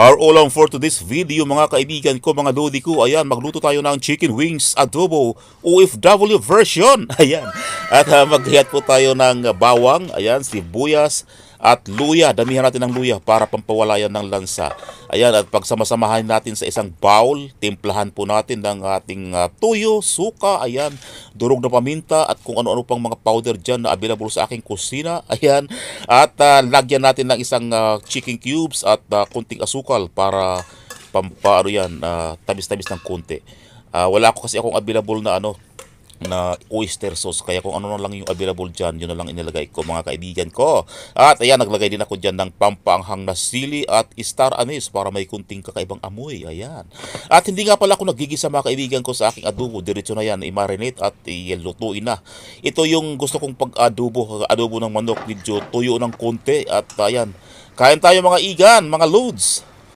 Our ulam for today's video mga kaibigan ko, mga lodi ko, ayan, magluto tayo ng chicken wings adobo OFW version. Ayan. At uh, maghiyat po tayo ng bawang, ayan, sibuyas at luya. Damihan natin ng luya para pampawala yan ng lansa. Ayan, at pagsamasamahan natin sa isang bowl, timplahan po natin ng ating uh, tuyo, suka, ayan, durog na paminta at kung ano-ano pang mga powder dyan na available sa aking kusina. Ayan, at uh, lagyan natin ng isang uh, chicken cubes at uh, kunting asukal para pamparo yan, uh, tamis-tamis ng konti. Uh, wala ko kasi akong available na ano, na oyster sauce. Kaya kung ano na lang yung available dyan, yun na lang inilagay ko mga kaibigan ko. At ayan, naglagay din ako dyan ng pampaanghang na sili at star anise para may kunting kakaibang amoy. Ayan. At hindi nga pala ako nagigisa mga kaibigan ko sa aking adobo. Diretso na yan, i-marinate at ilutuin na. Ito yung gusto kong pag-adobo. Adobo ng manok, medyo tuyo ng konti. At ayan, kain tayo mga igan, mga loads.